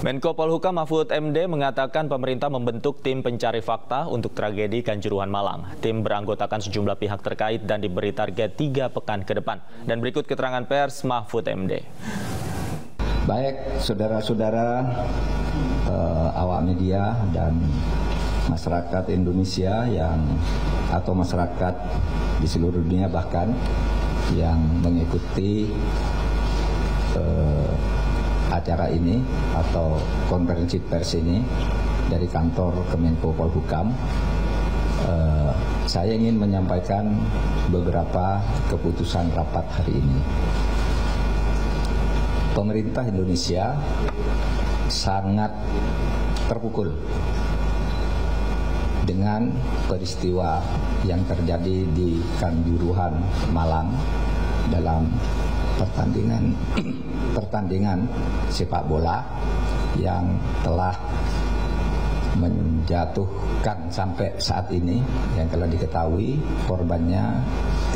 Menko Polhukam Mahfud MD mengatakan pemerintah membentuk tim pencari fakta untuk tragedi Kanjuruhan Malang. Tim beranggotakan sejumlah pihak terkait dan diberi target tiga pekan ke depan. Dan berikut keterangan pers Mahfud MD. Baik, saudara-saudara uh, awak media dan masyarakat Indonesia yang atau masyarakat di seluruh dunia bahkan yang mengikuti uh, acara ini atau konferensi pers ini dari kantor Kemenko Polhukam uh, saya ingin menyampaikan beberapa keputusan rapat hari ini. Pemerintah Indonesia sangat terpukul dengan peristiwa yang terjadi di Kanjuruhan Malang dalam pertandingan pertandingan sepak bola yang telah menjatuhkan sampai saat ini. Yang telah diketahui korbannya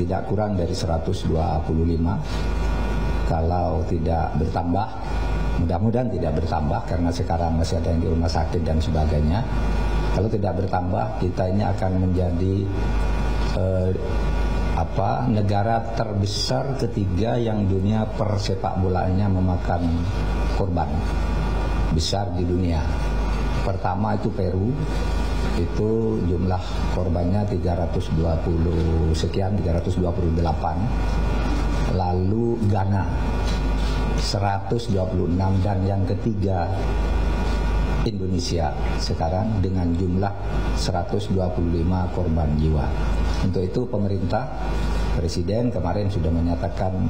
tidak kurang dari 125 kalau tidak bertambah mudah-mudahan tidak bertambah karena sekarang masih ada yang di rumah sakit dan sebagainya. Kalau tidak bertambah kita ini akan menjadi eh, apa negara terbesar ketiga yang dunia persepak bolanya memakan korban besar di dunia. Pertama itu Peru, itu jumlah korbannya 320 sekian 328. Lalu Ghana 126 dan yang ketiga Indonesia sekarang dengan jumlah 125 korban jiwa. Untuk itu pemerintah Presiden kemarin sudah menyatakan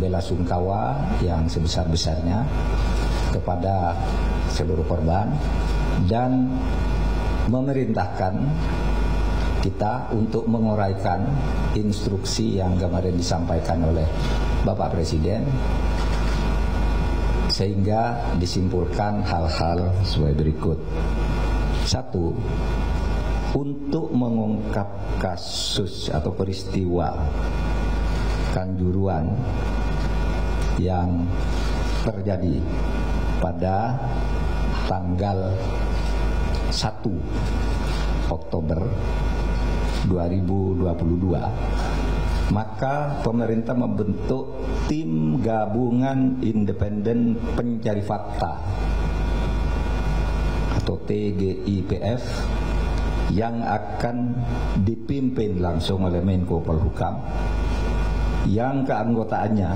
bela sungkawa yang sebesar-besarnya kepada seluruh korban dan memerintahkan kita untuk menguraikan instruksi yang kemarin disampaikan oleh Bapak Presiden sehingga disimpulkan hal-hal sebagai berikut. Satu, untuk mengungkap kasus atau peristiwa kanjuruan yang terjadi pada tanggal 1 Oktober 2022 maka pemerintah membentuk tim gabungan independen pencari fakta atau TGIPF yang akan dipimpin langsung oleh Menko Polhukam yang keanggotaannya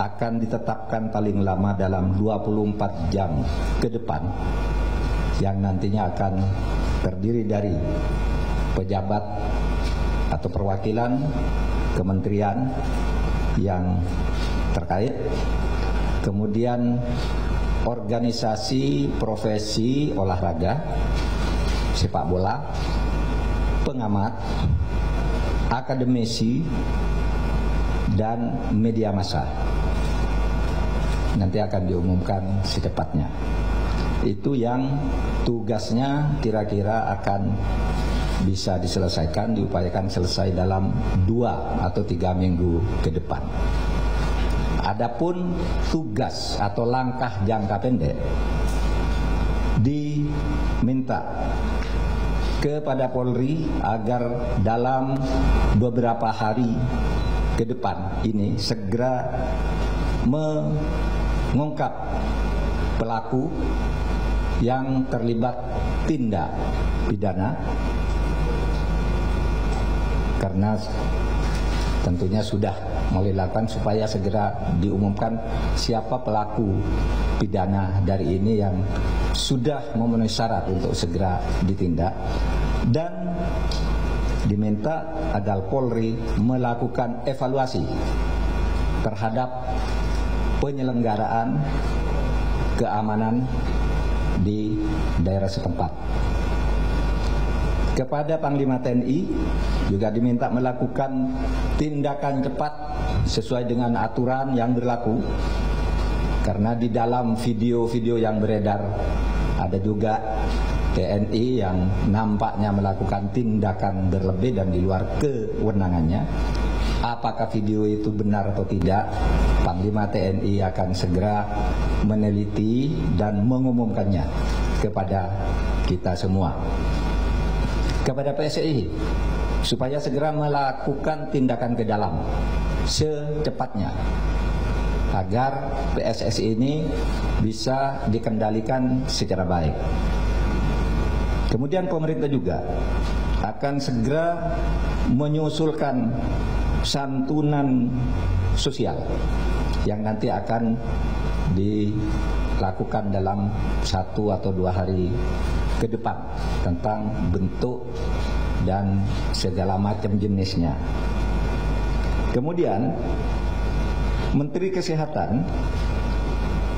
akan ditetapkan paling lama dalam 24 jam ke depan yang nantinya akan terdiri dari pejabat atau perwakilan kementerian yang terkait kemudian organisasi profesi olahraga sepak bola, pengamat, akademisi, dan media massa. Nanti akan diumumkan secepatnya. Itu yang tugasnya kira-kira akan bisa diselesaikan, diupayakan selesai dalam dua atau tiga minggu ke depan. Adapun tugas atau langkah jangka pendek diminta kepada Polri agar dalam beberapa hari ke depan ini segera mengungkap pelaku yang terlibat tindak pidana. Karena tentunya sudah mulai dilakukan supaya segera diumumkan siapa pelaku pidana dari ini yang sudah memenuhi syarat untuk segera ditindak dan diminta agar Polri melakukan evaluasi terhadap penyelenggaraan keamanan di daerah setempat. Kepada Panglima TNI juga diminta melakukan tindakan cepat sesuai dengan aturan yang berlaku karena di dalam video-video yang beredar ada juga TNI yang nampaknya melakukan tindakan berlebih dan di luar kewenangannya apakah video itu benar atau tidak, Panglima TNI akan segera meneliti dan mengumumkannya kepada kita semua. Kepada PSSI, supaya segera melakukan tindakan ke dalam secepatnya agar PSSI ini bisa dikendalikan secara baik. Kemudian pemerintah juga akan segera menyusulkan santunan sosial yang nanti akan dilakukan dalam satu atau dua hari ke depan tentang bentuk dan segala macam jenisnya. Kemudian Menteri Kesehatan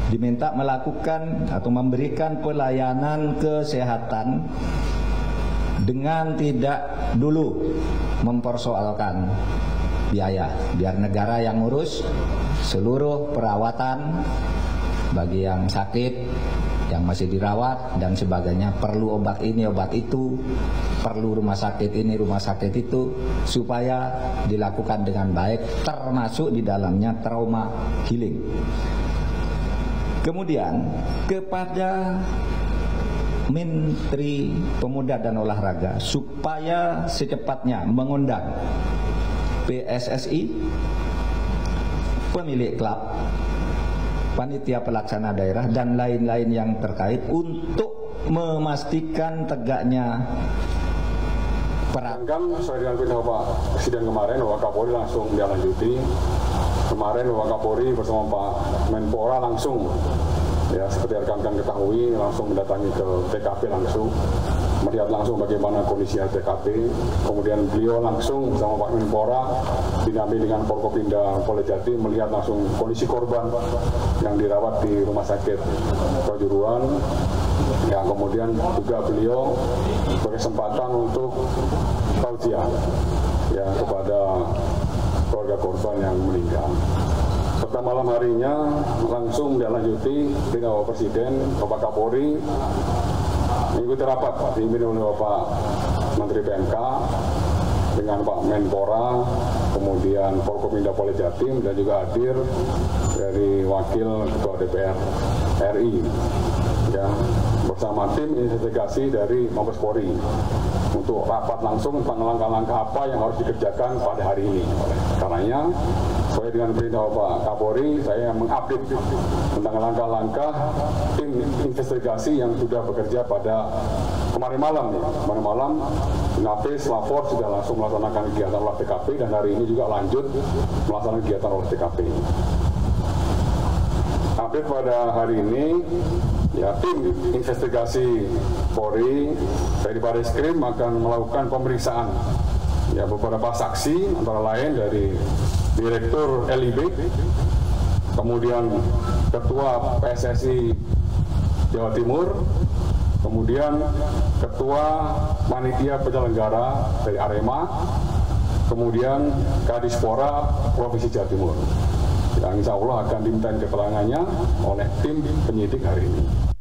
diminta melakukan atau memberikan pelayanan kesehatan dengan tidak dulu mempersoalkan biaya biar negara yang ngurus seluruh perawatan bagi yang sakit yang masih dirawat dan sebagainya. Perlu obat ini obat itu. Perlu rumah sakit ini rumah sakit itu. Supaya dilakukan dengan baik termasuk di dalamnya trauma healing. Kemudian kepada Menteri Pemuda dan Olahraga supaya secepatnya mengundang PSSI pemilik klub panitia pelaksana daerah dan lain-lain yang terkait untuk memastikan tegaknya sesuai dengan perintah Pak Presiden kemarin Bapak Kapolri langsung dilanjuti kemarin Bapak Kapolri bersama Pak Menpora langsung ya seperti rekan-rekan ketahui langsung mendatangi ke TKP langsung melihat langsung bagaimana kondisi TKP. Kemudian beliau langsung bersama Pak Menpora dinamai dengan Forkopinda Polda melihat langsung kondisi korban yang dirawat di rumah sakit Kejuruan. Ya, kemudian juga beliau berkesempatan untuk tausiah ya kepada keluarga korban yang meninggal. Serta malam harinya langsung dilanjuti dengan Bapak Presiden, Bapak Kapolri, mengikuti rapat dipimpin oleh Bapak Menteri PMK dengan Pak Menpora, kemudian Forkominda Polda Jatim dan juga hadir dari Wakil Ketua DPR RI ya bersama tim investigasi dari Mabes Polri untuk rapat langsung tentang langkah-langkah apa yang harus dikerjakan pada hari ini. Karenanya, sesuai dengan perintah Bapak Kapolri, saya mengupdate tentang langkah-langkah tim investigasi yang sudah bekerja pada kemarin malam ya. Kemarin malam, Napis, Lapor sudah langsung melaksanakan kegiatan olah TKP dan hari ini juga lanjut melaksanakan kegiatan olah TKP. Update pada hari ini, ya tim investigasi Polri dari Baris Krim akan melakukan pemeriksaan. Ya beberapa saksi antara lain dari Direktur LIB, kemudian Ketua PSSI Jawa Timur, kemudian Ketua Panitia Penyelenggara dari Arema, kemudian Kadispora Provinsi Jawa Timur yang insya Allah akan diminta keterangannya oleh tim penyidik hari ini.